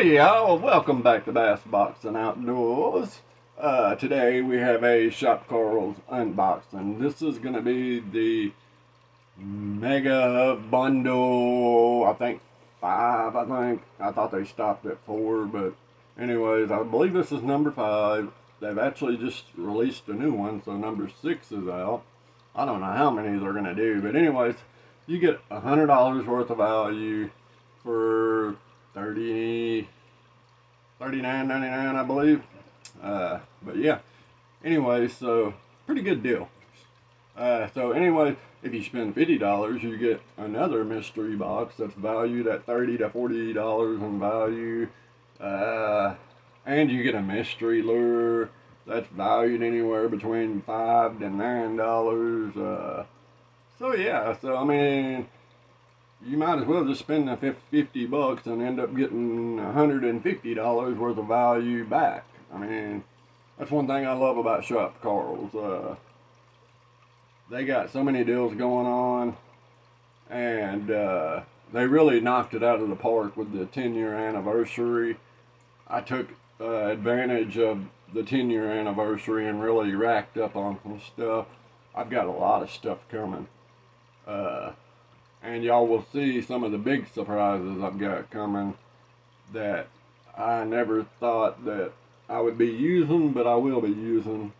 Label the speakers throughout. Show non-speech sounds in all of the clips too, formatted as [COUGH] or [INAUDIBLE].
Speaker 1: Hey y'all, welcome back to Bassboxing Outdoors. Uh, today we have a Shop Karl's unboxing. This is going to be the Mega Bundle, I think five, I think. I thought they stopped at four, but anyways, I believe this is number five. They've actually just released a new one, so number six is out. I don't know how many they're going to do, but anyways, you get a $100 worth of value for 30 $39.99 I believe. Uh, but yeah. Anyway so pretty good deal. Uh, so anyway if you spend $50 you get another mystery box that's valued at 30 to $40 in value. Uh, and you get a mystery lure that's valued anywhere between 5 to $9 uh, so yeah so I mean you might as well just spend the 50 bucks and end up getting $150 worth of value back. I mean, that's one thing I love about Shop Karl's. Uh, they got so many deals going on, and uh, they really knocked it out of the park with the 10 year anniversary. I took uh, advantage of the 10 year anniversary and really racked up on some stuff. I've got a lot of stuff coming. Uh, and y'all will see some of the big surprises I've got coming that I never thought that I would be using, but I will be using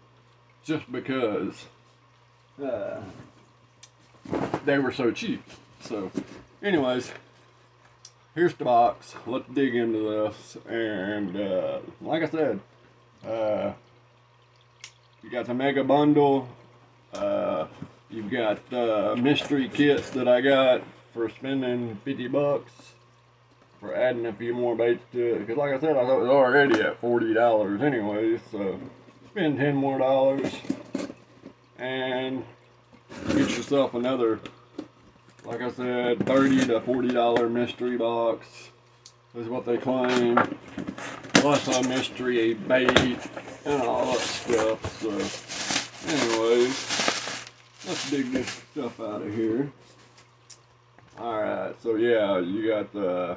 Speaker 1: just because uh, they were so cheap. So, anyways, here's the box. Let's dig into this. And uh, like I said, uh, you got the mega bundle. You've got uh, mystery kits that I got for spending 50 bucks for adding a few more baits to it. Because like I said, I thought it was already at $40 anyway, So spend 10 more dollars and get yourself another, like I said, 30 to $40 mystery box is what they claim. Plus a mystery bait and all that stuff. So anyways let's dig this stuff out of here. Alright, so yeah, you got the,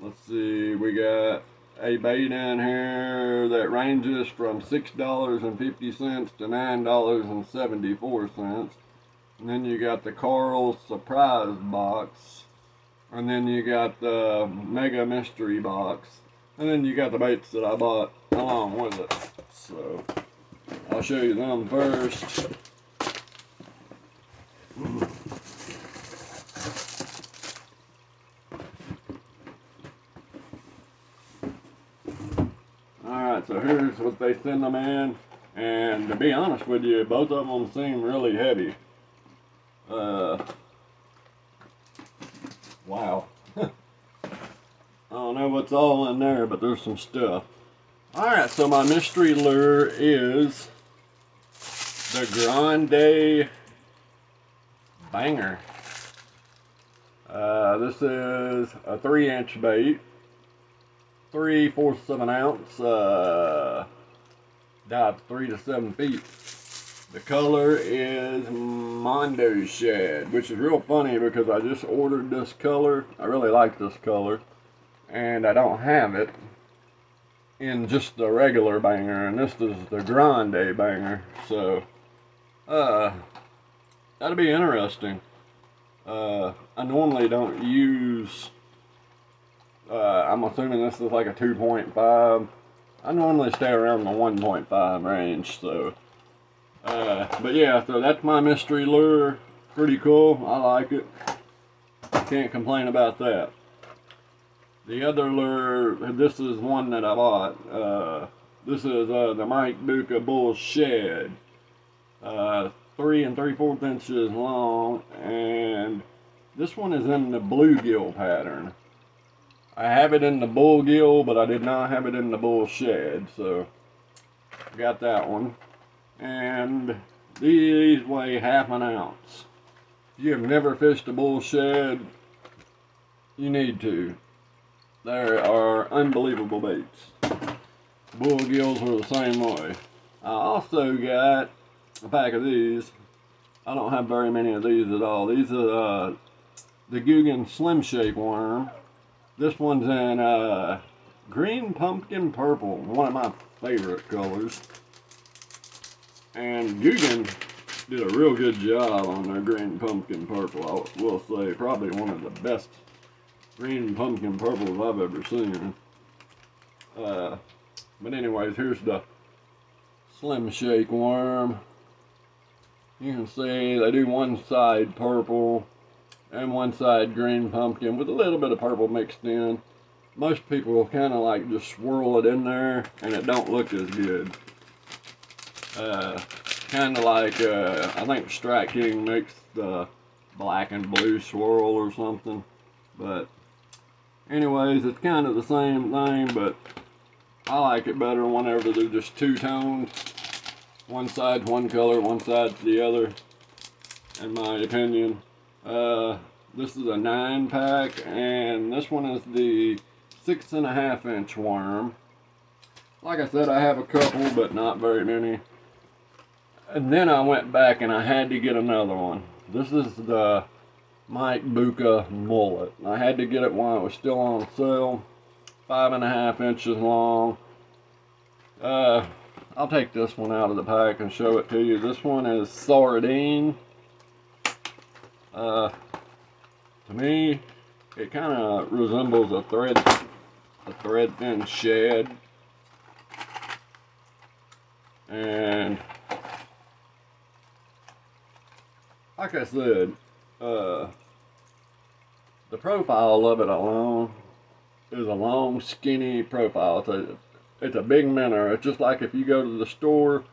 Speaker 1: let's see, we got a bay down here that ranges from $6.50 to $9.74. And then you got the Karl Surprise Box. And then you got the Mega Mystery Box. And then you got the baits that I bought along with it. So, I'll show you them first. Alright, so here's what they send them in. And to be honest with you, both of them seem really heavy. Uh, wow. [LAUGHS] I don't know what's all in there, but there's some stuff. Alright, so my mystery lure is the Grande Banger. Uh, this is a three inch bait, three fourths of an ounce, uh, dive three to seven feet. The color is Mondo Shad, which is real funny because I just ordered this color. I really like this color, and I don't have it in just the regular banger, and this is the grande banger. So, uh, that'll be interesting. Uh, I normally don't use, uh, I'm assuming this is like a 2.5. I normally stay around the 1.5 range, so. Uh, but yeah, so that's my mystery lure. Pretty cool. I like it. Can't complain about that. The other lure, this is one that I bought. Uh, this is uh, the Mike Bucca Bull Shad. Uh, three and three fourths inches long, and this one is in the bluegill pattern. I have it in the bullgill, but I did not have it in the bull shad, so got that one. And these weigh half an ounce. If you have never fished a bull shad, you need to. There are unbelievable baits. Bullgills are the same way. I also got a pack of these. I don't have very many of these at all. These are uh, the Googan Slim Shake worm. This one's in uh, green pumpkin purple, one of my favorite colors. And Googan did a real good job on their green pumpkin purple. I will say probably one of the best green pumpkin purples I've ever seen. Uh, but anyways, here's the Slim Shake worm. You can see they do one side purple and one side green pumpkin with a little bit of purple mixed in. Most people kind of like just swirl it in there and it don't look as good. Uh, kind of like, uh, I think Strike King makes the black and blue swirl or something. But anyways, it's kind of the same thing, but I like it better whenever they're just two tones. One side one color, one side the other, in my opinion. Uh, this is a nine pack, and this one is the six and a half inch worm. Like I said, I have a couple, but not very many. And then I went back and I had to get another one. This is the Mike Bucca mullet. I had to get it while it was still on sale. Five and a half inches long. Uh, I'll take this one out of the pack and show it to you. This one is sardine. Uh, to me, it kind of resembles a thread, a thread thin shad. And like I said, uh, the profile of it alone is a long, skinny profile. It's a, it's a big minnow. It's just like if you go to the store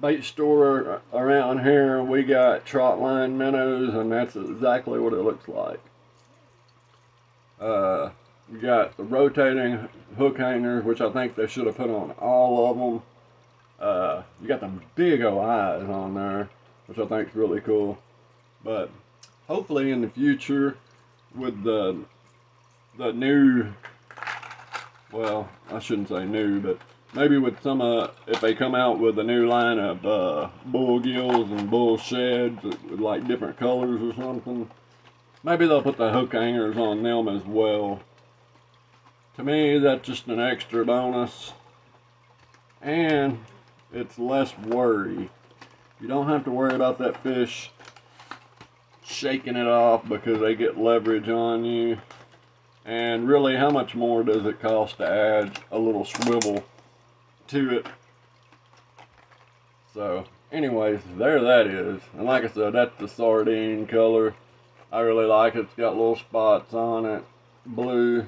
Speaker 1: bait store around here, we got trot line minnows, and that's exactly what it looks like. Uh, we got the rotating hook hangers, which I think they should have put on all of them. Uh, you got them big O eyes on there, which I think is really cool. But hopefully in the future, with the the new, well, I shouldn't say new, but maybe with some uh if they come out with a new line of uh bull gills and bull shads with like different colors or something maybe they'll put the hook hangers on them as well. To me that's just an extra bonus. And it's less worry. You don't have to worry about that fish shaking it off because they get leverage on you. And really how much more does it cost to add a little swivel to it. So, anyways, there that is. And like I said, that's the sardine color. I really like it. It's got little spots on it, blue.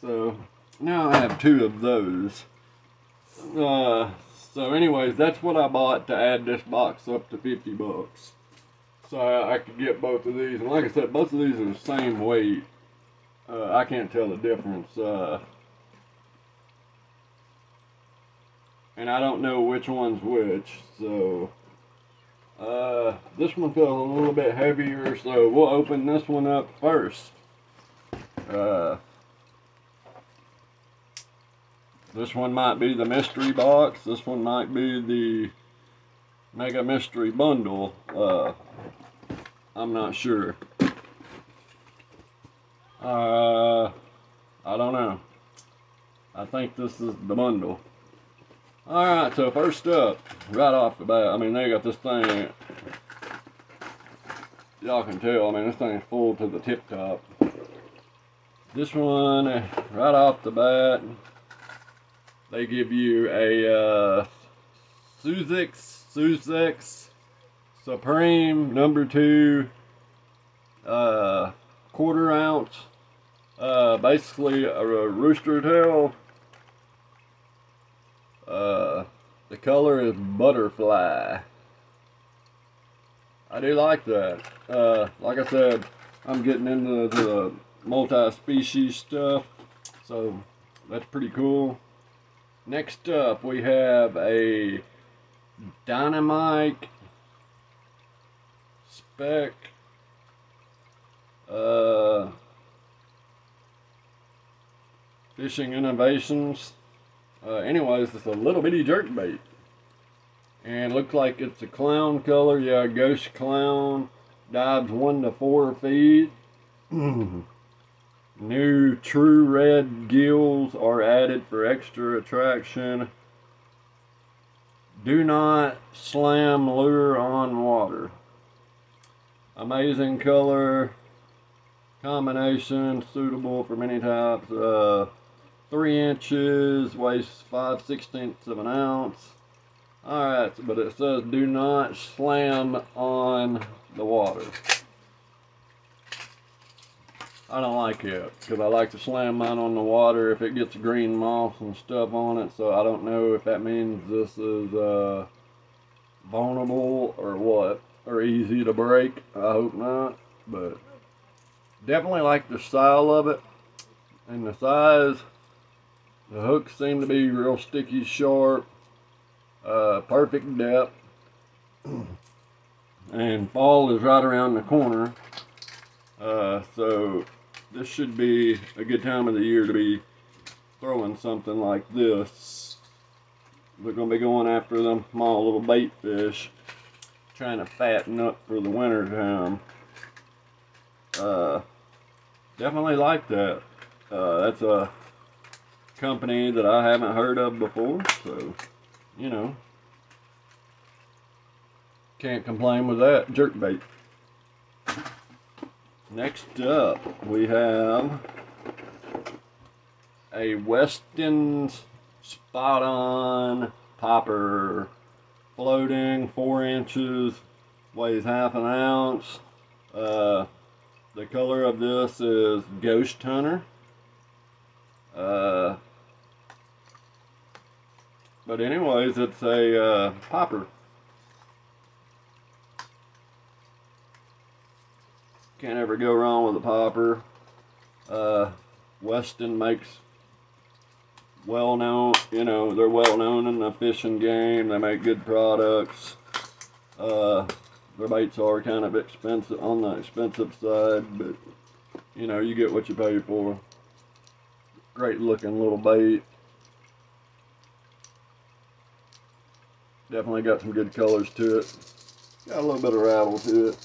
Speaker 1: So, now I have two of those. Uh, so anyways, that's what I bought to add this box up to 50 bucks. So I, I could get both of these. And like I said, both of these are the same weight. Uh, I can't tell the difference. Uh, and I don't know which one's which, so uh, this one feels a little bit heavier, so we'll open this one up first. Uh, this one might be the mystery box, this one might be the mega mystery bundle, uh, I'm not sure. Uh, I don't know. I think this is the bundle. Alright, so first up, right off the bat, I mean, they got this thing, y'all can tell, I mean, this thing's full to the tip top. This one, right off the bat, they give you a uh, Suzix, Suzix Supreme number two uh, quarter ounce, uh, basically a, a rooster tail uh, the color is butterfly. I do like that. Uh, like I said, I'm getting into the multi-species stuff, so that's pretty cool. Next up, we have a Dynamite Spec uh, Fishing Innovations uh, anyways, it's a little bitty jerk bait. And looks like it's a clown color. Yeah, ghost clown. Dives one to four feet. [CLEARS THROAT] New true red gills are added for extra attraction. Do not slam lure on water. Amazing color combination, suitable for many types. Uh, three inches, weighs five sixteenths of an ounce. Alright, but it says do not slam on the water. I don't like it because I like to slam mine on the water if it gets green moss and stuff on it. So I don't know if that means this is uh, vulnerable or what, or easy to break. I hope not, but definitely like the style of it and the size. The hooks seem to be real sticky, sharp, uh, perfect depth, [CLEARS THROAT] and fall is right around the corner. Uh, so this should be a good time of the year to be throwing something like this. We're going to be going after them small little bait fish, trying to fatten up for the winter time. Uh, definitely like that. Uh, that's a company that I haven't heard of before, so, you know, can't complain with that. Jerkbait. Next up, we have a Weston spot on popper floating four inches, weighs half an ounce. Uh, the color of this is Ghost Hunter. Uh, but anyways, it's a uh, popper. Can't ever go wrong with a popper. Uh, Weston makes well known, you know, they're well known in the fishing game. They make good products. Uh, their baits are kind of expensive on the expensive side, but you know, you get what you pay for. Great looking little bait. Definitely got some good colors to it. Got a little bit of rattle to it.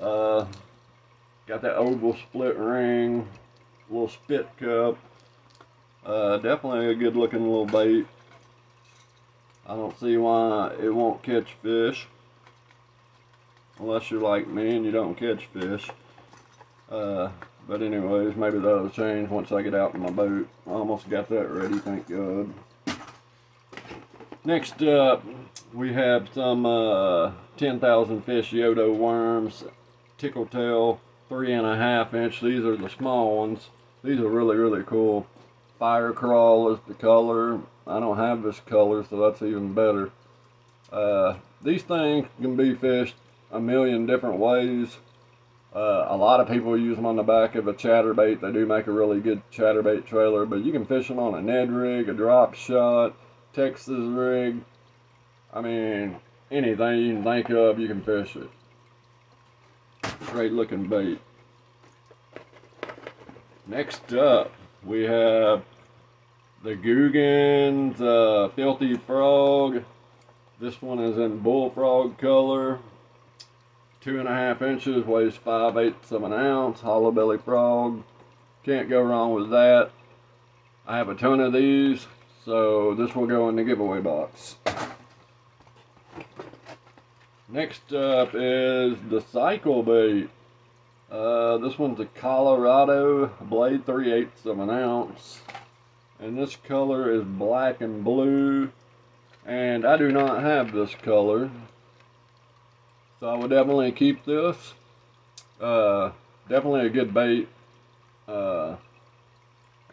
Speaker 1: Uh, got that oval split ring, little spit cup. Uh, definitely a good looking little bait. I don't see why it won't catch fish. Unless you're like me and you don't catch fish. Uh, but anyways, maybe that'll change once I get out in my boat. I almost got that ready, thank God. Next up, we have some uh, 10,000 fish Yodo worms tickle tail, three and a half inch. These are the small ones. These are really, really cool. Fire crawl is the color. I don't have this color, so that's even better. Uh, these things can be fished a million different ways. Uh, a lot of people use them on the back of a chatterbait. They do make a really good chatterbait trailer, but you can fish them on a Ned rig, a drop shot, Texas rig. I mean, anything you can think of, you can fish it. Great looking bait. Next up, we have the Googan's uh, Filthy Frog. This one is in bullfrog color. Two and a half inches, weighs five eighths of an ounce. Hollow belly frog. Can't go wrong with that. I have a ton of these, so this will go in the giveaway box. Next up is the cycle bait. Uh, this one's a Colorado blade 3 eighths of an ounce. And this color is black and blue. And I do not have this color. So I would definitely keep this. Uh, definitely a good bait. Uh,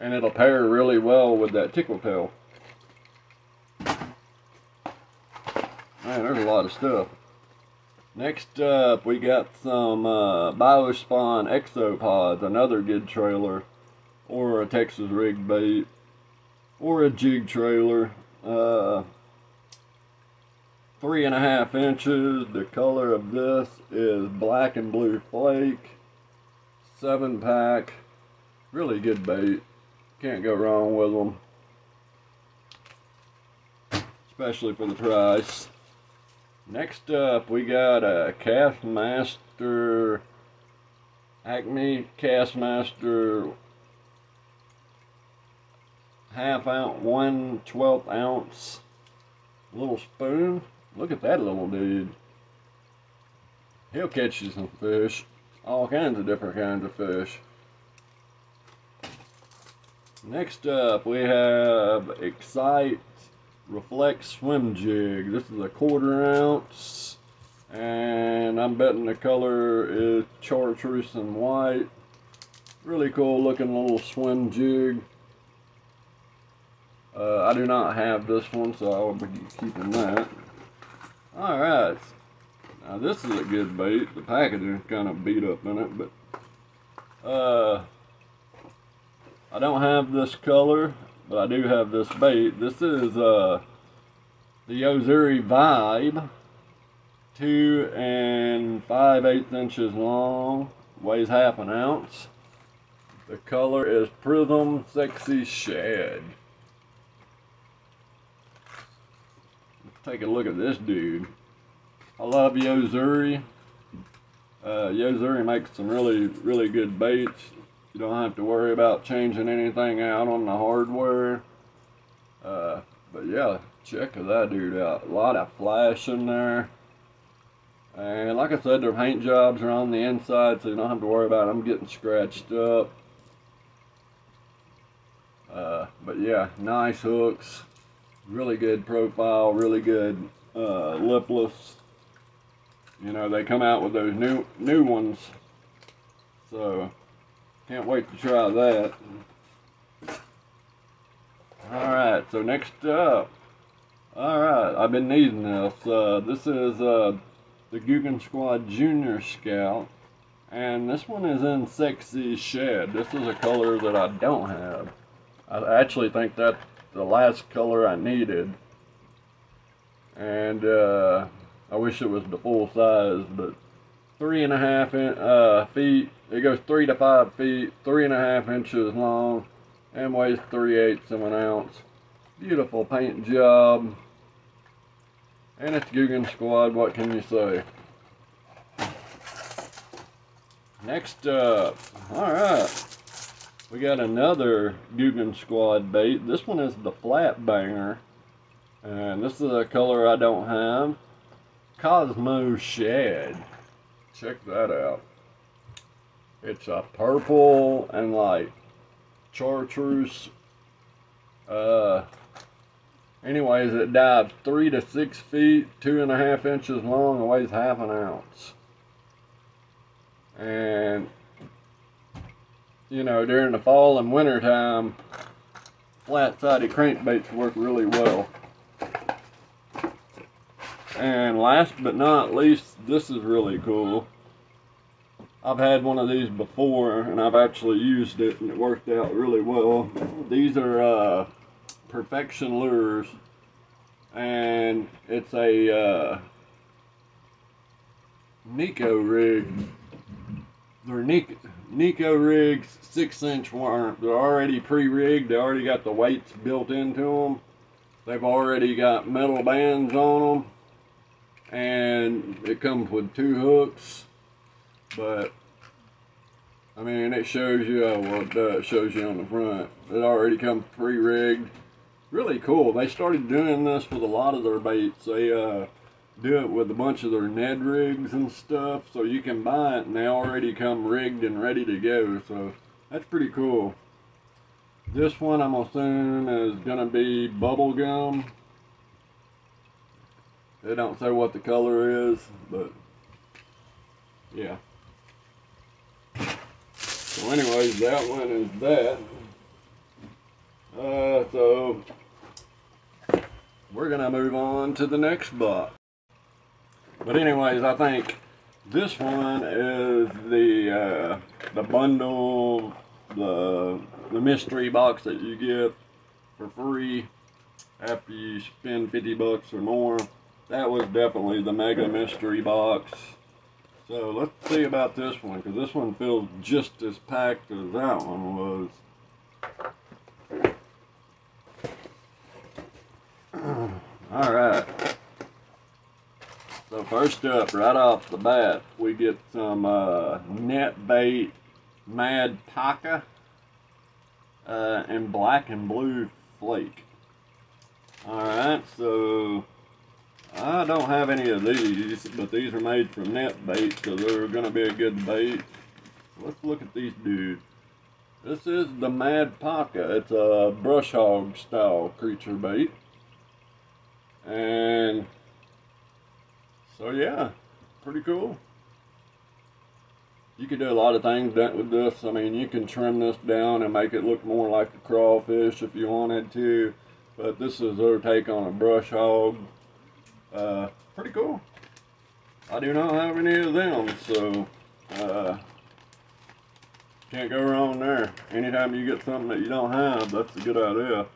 Speaker 1: and it'll pair really well with that tickle tail. Man, there's a lot of stuff. Next up, we got some uh, Biospawn Exopods, another good trailer, or a Texas rig bait, or a jig trailer. Uh, three and a half inches. The color of this is black and blue flake. Seven pack. Really good bait. Can't go wrong with them. Especially for the price. Next up, we got a Kastmaster Acme Kastmaster half ounce, one twelfth ounce little spoon. Look at that little dude. He'll catch you some fish. All kinds of different kinds of fish. Next up, we have Excite Reflect Swim Jig. This is a quarter ounce, and I'm betting the color is chartreuse and white. Really cool looking little swim jig. Uh, I do not have this one, so I will be keeping that. Alright. Now this is a good bait. The packaging is kind of beat up in it, but uh, I don't have this color, but I do have this bait. This is uh, the Yo-Zuri Vibe. Two and five eighths inches long, weighs half an ounce. The color is Prism Sexy Shad. take a look at this dude. I love Yo-Zuri. Uh, Yo-Zuri makes some really, really good baits. You don't have to worry about changing anything out on the hardware. Uh, but yeah, check that dude out. A lot of flash in there. And like I said, their paint jobs are on the inside, so you don't have to worry about them getting scratched up. Uh, but yeah, nice hooks really good profile, really good uh, lipless. You know, they come out with those new new ones. So, can't wait to try that. Alright, so next up. Alright, I've been needing this. Uh, this is uh, the Googan Squad Junior Scout. And this one is in Sexy Shad. This is a color that I don't have. I actually think that the last color I needed. And uh, I wish it was the full size, but three and a half in, uh, feet. It goes three to five feet, three and a half inches long, and weighs three eighths of an ounce. Beautiful paint job. And it's Googan Squad, what can you say? Next up, alright. We got another Googan Squad bait. This one is the Flat Banger. And this is a color I don't have. Cosmo Shad. Check that out. It's a purple and like chartreuse. Uh, anyways, it dives three to six feet, two and a half inches long, and weighs half an ounce. And you know, during the fall and winter time, flat-sided crankbaits work really well. And last but not least, this is really cool. I've had one of these before, and I've actually used it, and it worked out really well. These are uh, Perfection Lures, and it's a uh, Neko rig. They're Nico, Neko rigs, six inch worm. They're already pre-rigged. They already got the weights built into them. They've already got metal bands on them. And it comes with two hooks. But, I mean, it shows you, uh, it shows you on the front. It already comes pre-rigged. Really cool. They started doing this with a lot of their baits. They, uh, do it with a bunch of their Ned rigs and stuff. So you can buy it and they already come rigged and ready to go. So that's pretty cool. This one I'm assuming is going to be bubble gum. They don't say what the color is, but yeah. So anyways, that one is that. Uh, so we're gonna move on to the next box. But anyways, I think this one is the uh, the bundle, the the mystery box that you get for free after you spend 50 bucks or more. That was definitely the mega mystery box. So let's see about this one, because this one feels just as packed as that one was. [CLEARS THROAT] All right. So first up, right off the bat, we get some uh, NetBait Mad Paca uh, and black and blue flake. Alright, so I don't have any of these, but these are made from NetBait, so they're going to be a good bait. Let's look at these dudes. This is the Mad Paca. It's a brush hog style creature bait. And so yeah, pretty cool. You can do a lot of things with this. I mean, you can trim this down and make it look more like a crawfish if you wanted to. But this is their take on a brush hog. Uh, pretty cool. I do not have any of them, so uh, can't go wrong there. Anytime you get something that you don't have, that's a good idea.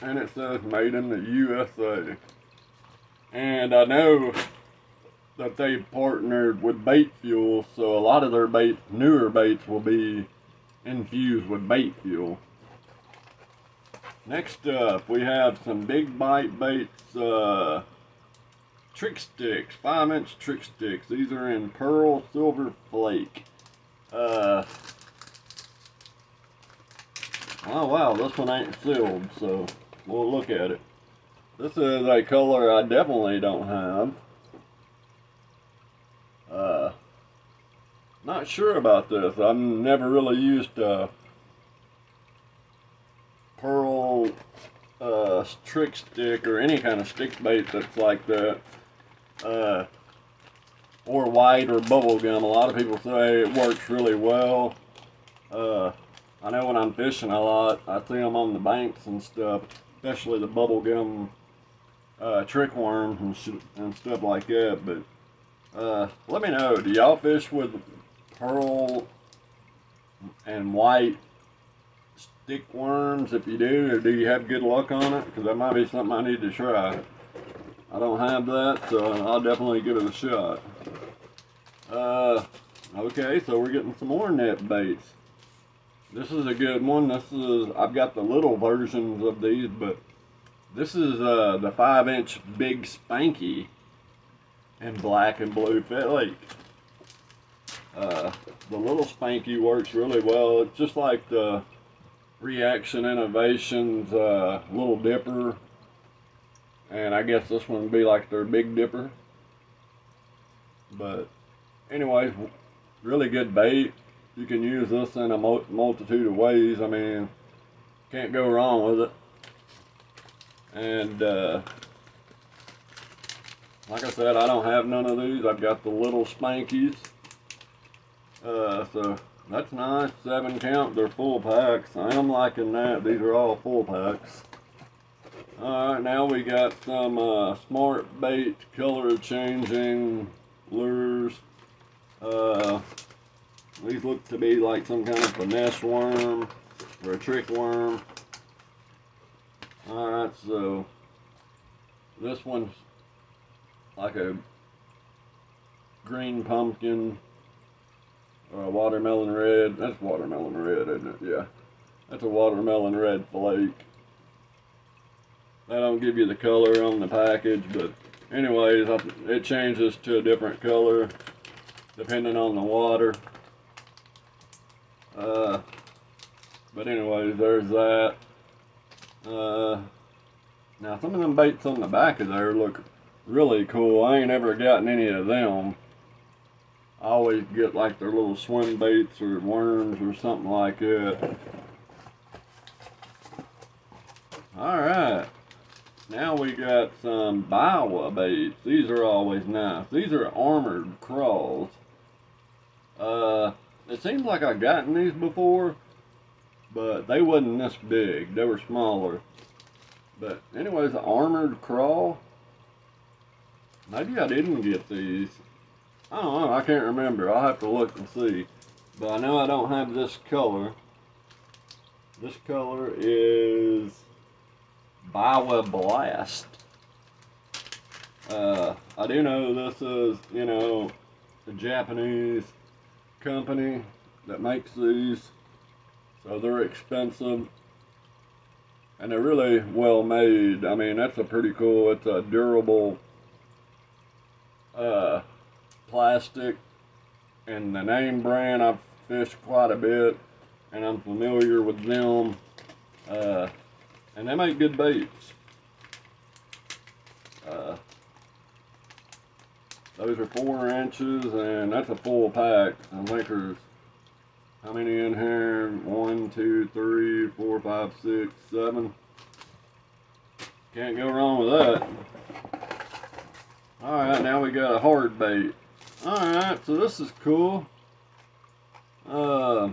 Speaker 1: And it says made in the USA. And I know that they partnered with BaitFuel, so a lot of their bait, newer baits will be infused with BaitFuel. Next up, we have some big bite baits, uh, trick sticks, five inch trick sticks. These are in pearl silver flake. Uh, oh wow, this one ain't sealed, so we'll look at it. This is a color I definitely don't have. Uh, not sure about this. I've never really used uh, pearl uh, trick stick or any kind of stick bait that's like that. Uh, or white or bubble gum. A lot of people say it works really well. Uh, I know when I'm fishing a lot, I see them on the banks and stuff, especially the bubble gum uh, trick worms and, and stuff like that. But uh, let me know, do y'all fish with pearl and white stick worms? If you do, or do you have good luck on it? Because that might be something I need to try. I don't have that, so I'll definitely give it a shot. Uh, okay, so we're getting some more net baits. This is a good one. This is, I've got the little versions of these, but this is uh, the 5 inch Big Spanky and black and blue Lake. Uh, the little Spanky works really well. It's just like the Reaction Innovations uh, Little Dipper. And I guess this one would be like their Big Dipper. But anyways, really good bait. You can use this in a multitude of ways. I mean, can't go wrong with it. And uh, like I said, I don't have none of these. I've got the little spankies. Uh, so that's nice. Seven count. They're full packs. I am liking that. These are all full packs. Alright, now we got some uh, smart bait color changing lures. Uh, these look to be like some kind of finesse worm or a trick worm. Alright, so this one's like a green pumpkin or a watermelon red. That's watermelon red, isn't it? Yeah. That's a watermelon red flake. They don't give you the color on the package, but anyways, it changes to a different color depending on the water. Uh, but anyways, there's that. Uh, now some of them baits on the back of there look really cool. I ain't ever gotten any of them. I always get like their little swim baits or worms or something like that. Alright. Now we got some Biwa baits. These are always nice. These are armored crawls. Uh, it seems like I've gotten these before, but they wasn't this big. They were smaller. But anyways, armored crawl. Maybe I didn't get these. I don't know. I can't remember. I'll have to look and see. But I know I don't have this color. This color is Biwa Blast. Uh, I do know this is, you know, a Japanese company that makes these. So they're expensive. And they're really well made. I mean, that's a pretty cool, it's a durable uh, plastic and the name brand I've fished quite a bit and I'm familiar with them uh, and they make good baits uh, those are four inches and that's a full pack. I think there's how many in here? One two three four five six seven. Can't go wrong with that. Alright, now we got a hard bait. Alright, so this is cool. Uh,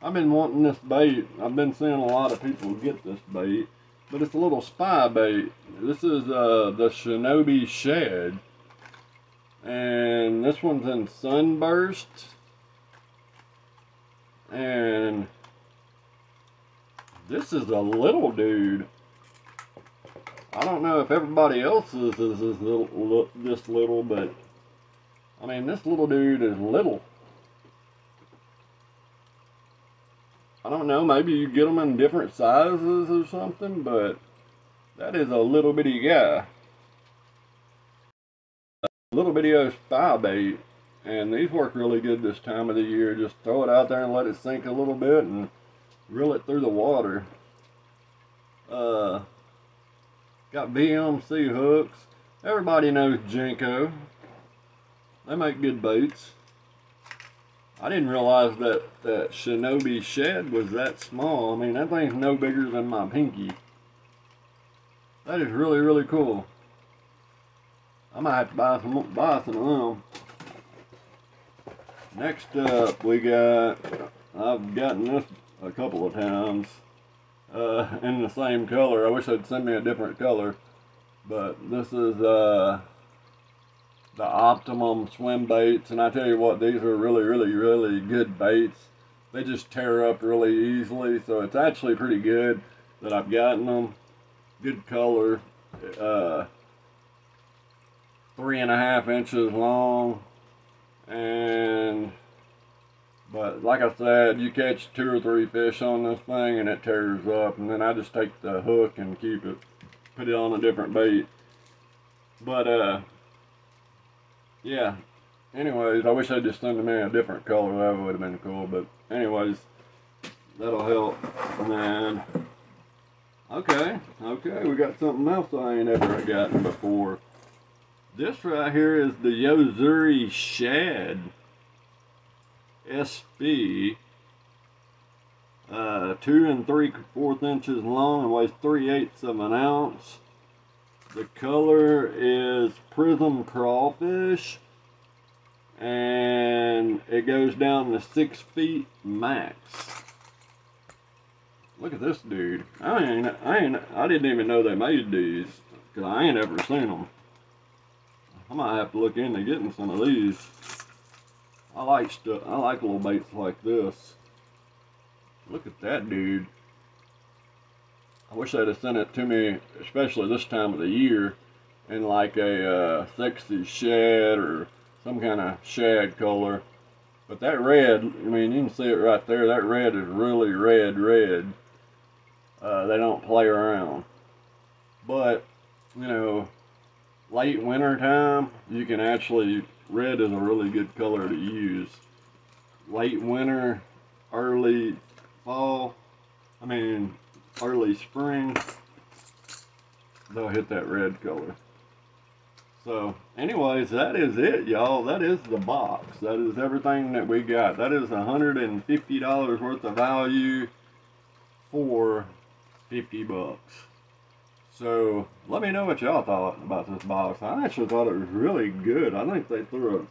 Speaker 1: I've been wanting this bait. I've been seeing a lot of people get this bait. But it's a little spy bait. This is uh, the Shinobi Shed. And this one's in Sunburst. And this is a little dude. I don't know if everybody else's is this little, this little, but I mean, this little dude is little. I don't know, maybe you get them in different sizes or something, but that is a little bitty guy. A little bitty spy bait, and these work really good this time of the year. Just throw it out there and let it sink a little bit and reel it through the water. Uh, Got VMC hooks. Everybody knows Jenko. They make good baits. I didn't realize that that Shinobi shed was that small. I mean, that thing's no bigger than my pinky. That is really, really cool. I might have to buy some, buy some of them. Next up, we got, I've gotten this a couple of times uh, in the same color. I wish they'd send me a different color. But this is uh, the Optimum swim baits. And I tell you what, these are really, really, really good baits. They just tear up really easily. So it's actually pretty good that I've gotten them. Good color. Uh, three and a half inches long. And but like I said, you catch two or three fish on this thing and it tears up. And then I just take the hook and keep it, put it on a different bait. But, uh, yeah. Anyways, I wish they'd just send me a different color. That would have been cool. But anyways, that'll help. And then, okay, okay, we got something else I ain't ever gotten before. This right here is the Yo-Zuri Shad. SB, uh, two and three fourth inches long and weighs three eighths of an ounce. The color is prism crawfish and it goes down to six feet max. Look at this dude. I ain't, I ain't, I didn't even know they made these because I ain't ever seen them. I might have to look into getting some of these. I like stuff. I like little baits like this. Look at that dude. I wish they'd have sent it to me, especially this time of the year, in like a uh, sexy shad or some kind of shad color. But that red, I mean, you can see it right there. That red is really red, red. Uh, they don't play around. But, you know, late winter time, you can actually red is a really good color to use. Late winter, early fall, I mean early spring, they'll hit that red color. So, anyways, that is it, y'all. That is the box. That is everything that we got. That is $150 worth of value for 50 bucks. So let me know what y'all thought about this box. I actually thought it was really good. I think they threw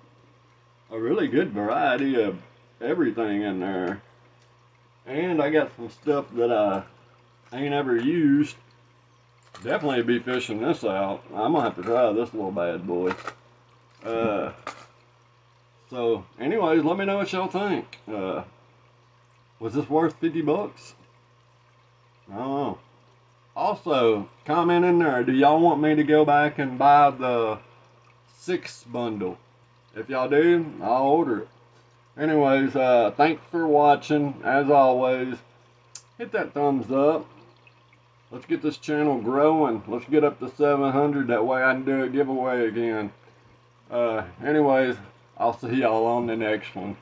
Speaker 1: a, a really good variety of everything in there. And I got some stuff that I ain't ever used. Definitely be fishing this out. I'm gonna have to try this little bad boy. Uh, so, anyways, let me know what y'all think. Uh, was this worth 50 bucks? I don't know. Also, comment in there. Do y'all want me to go back and buy the six bundle? If y'all do, I'll order it. Anyways, uh, thanks for watching. As always, hit that thumbs up. let's get this channel growing. Let's get up to 700. That way I can do a giveaway again. Uh, anyways, I'll see y'all on the next one.